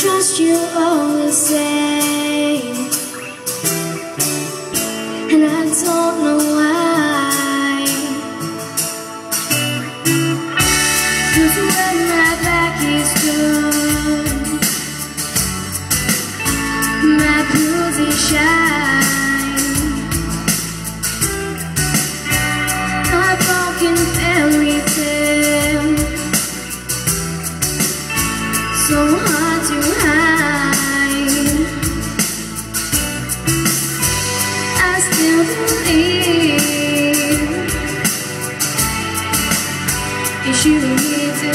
trust you all the same. And I don't know why. Cause when my back is turned My blues is shy.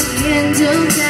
And me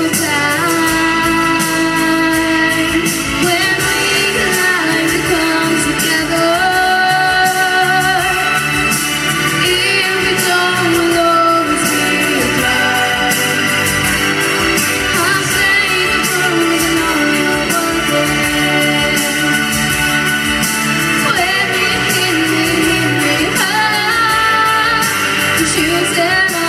'cause you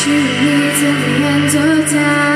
should be till the end of time.